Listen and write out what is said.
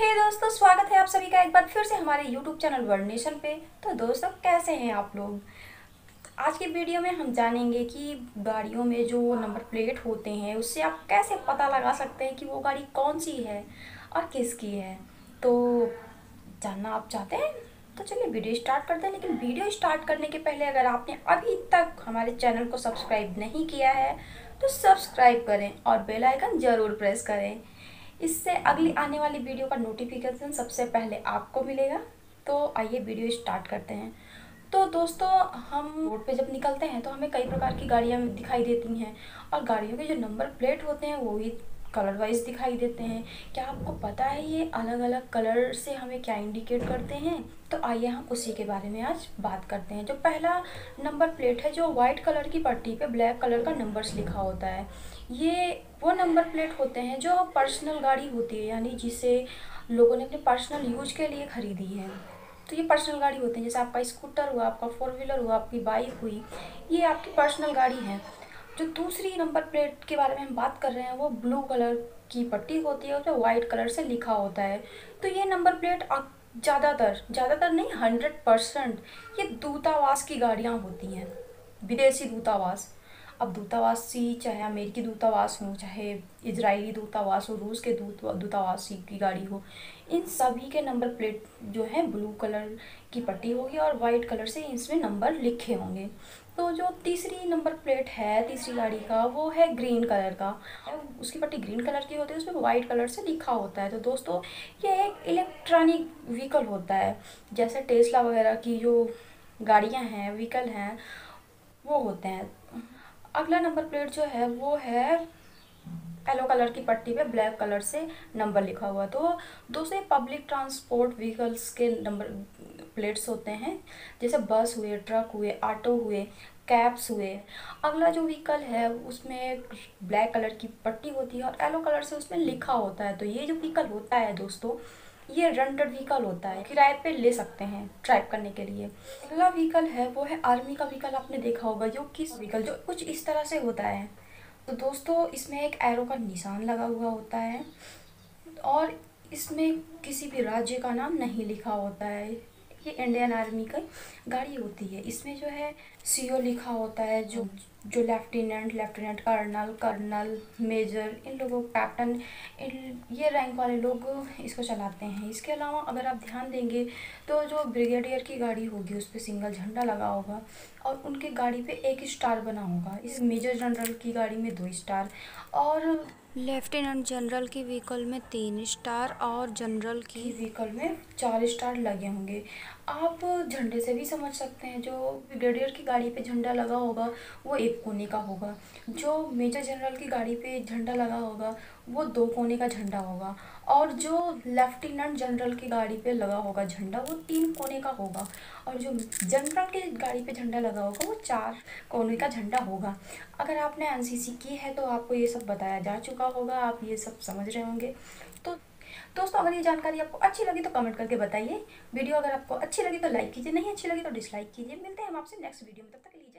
हे hey दोस्तों, स्वागत है आप सभी का एक बार फिर से हमारे यूट्यूब चैनल वर्ल्ड नेशन पे। तो दोस्तों, कैसे हैं आप लोग? आज की वीडियो में हम जानेंगे कि गाड़ियों में जो नंबर प्लेट होते हैं, उससे आप कैसे पता लगा सकते हैं कि वो गाड़ी कौन सी है और किसकी है। तो जानना आप चाहते हैं? तो चलिए वीडियो स्टार्ट करते हैं, लेकिन वीडियो स्टार्ट करने के पहले अगर आपने अभी तक हमारे चैनल को सब्सक्राइब नहीं किया है तो सब्सक्राइब करें और बेल आइकन ज़रूर प्रेस करें। इससे अगली आने वाली वीडियो का नोटिफिकेशन सबसे पहले आपको मिलेगा। तो आइए वीडियो स्टार्ट करते हैं। तो दोस्तों, हम रोड पे जब निकलते हैं तो हमें कई प्रकार की गाड़ियाँ दिखाई देती हैं। और गाड़ियों के जो नंबर प्लेट होते हैं, वो भी कलर वाइज दिखाई देते हैं। क्या आपको पता है ये अलग अलग कलर से हमें क्या इंडिकेट करते हैं? तो आइए हम उसी के बारे में आज बात करते हैं। जो पहला नंबर प्लेट है, जो वाइट कलर की पट्टी पे ब्लैक कलर का नंबर्स लिखा होता है, ये वो नंबर प्लेट होते हैं जो पर्सनल गाड़ी होती है, यानी जिसे लोगों ने अपने पर्सनल यूज़ के लिए ख़रीदी है। तो ये पर्सनल गाड़ी होते हैं, जैसे आपका स्कूटर हुआ, आपका फोर व्हीलर हुआ, आपकी बाइक हुई, ये आपकी पर्सनल गाड़ी है। जो दूसरी नंबर प्लेट के बारे में हम बात कर रहे हैं, वो ब्लू कलर की पट्टी होती है उस पर वाइट कलर से लिखा होता है। तो ये नंबर प्लेट ज़्यादातर ज़्यादातर नहीं हंड्रेड परसेंट ये दूतावास की गाड़ियाँ होती हैं, विदेशी दूतावास। अब दूतावासी, चाहे अमेरिकी दूतावास हो, चाहे इजरायली दूतावास हो, रूस के दूत, दूतावासी की गाड़ी हो, इन सभी के नंबर प्लेट जो है ब्लू कलर की पट्टी होगी और वाइट कलर से इसमें नंबर लिखे होंगे। तो जो तीसरी नंबर प्लेट है, तीसरी गाड़ी का, वो है ग्रीन कलर का। उसकी पट्टी ग्रीन कलर की होती है, उसमें वाइट कलर से लिखा होता है। तो दोस्तों, ये एक इलेक्ट्रॉनिक व्हीकल होता है, जैसे टेस्ला वगैरह की जो गाड़ियाँ हैं, व्हीकल हैं, वो होते हैं। अगला नंबर प्लेट जो है वो है येलो कलर की पट्टी पे ब्लैक कलर से नंबर लिखा हुआ। तो दोस्तों पब्लिक ट्रांसपोर्ट व्हीकल्स के नंबर प्लेट्स होते हैं, जैसे बस हुए, ट्रक हुए, ऑटो हुए, कैब्स हुए। अगला जो व्हीकल है उसमें ब्लैक कलर की पट्टी होती है और येलो कलर से उसमें लिखा होता है। तो ये जो व्हीकल होता है दोस्तों ये रेंटेड व्हीकल होता है, किराए पे ले सकते हैं ड्राइव करने के लिए। अगला व्हीकल है, वो है आर्मी का व्हीकल आपने देखा होगा, जो किस व्हीकल जो कुछ इस तरह से होता है। तो दोस्तों, इसमें एक एरो का निशान लगा हुआ होता है और इसमें किसी भी राज्य का नाम नहीं लिखा होता है। ये इंडियन आर्मी का गाड़ी होती है। इसमें जो है सीओ लिखा होता है, जो जो lieutenant lieutenant colonel colonel major इन लोगों कैप्टन इन, ये रैंक वाले लोग इसको चलाते हैं। इसके अलावा अगर आप ध्यान देंगे तो जो ब्रिगेडियर की गाड़ी होगी, उस पर सिंगल झंडा लगा होगा। और उनकी गाड़ी पे एक स्टार बना होगा। इस मेजर जनरल की गाड़ी में दो स्टार और लेफ्टिनेंट जनरल की व्हीकल में तीन स्टार और जनरल की व्हीकल में चार स्टार लगे होंगे। आप झंडे से भी समझ सकते हैं जो ब्रिगेडियर की गाड़ी पे झंडा लगा होगा वो एक कोने का होगा। जो मेजर जनरल की गाड़ी पे झंडा लगा होगा वो दो कोने का झंडा होगा। और जो लेफ्टिनेंट जनरल की गाड़ी पे लगा होगा झंडा वो तीन कोने का होगा। और जो जनरल की गाड़ी पे झंडा लगा होगा, वो चार कोने का झंडा होगा। अगर आपने एनसीसी की है तो आपको ये सब बताया जा चुका होगा, आप ये सब समझ रहे होंगे। तो दोस्तों, अगर ये जानकारी आपको अच्छी लगी तो कमेंट करके बताइए। वीडियो अगर आपको अच्छी लगी तो लाइक कीजिए, नहीं अच्छी लगी तो डिसलाइक कीजिए। मिलते हैं हम आपसे नेक्स्ट वीडियो में, तब तक लीजिए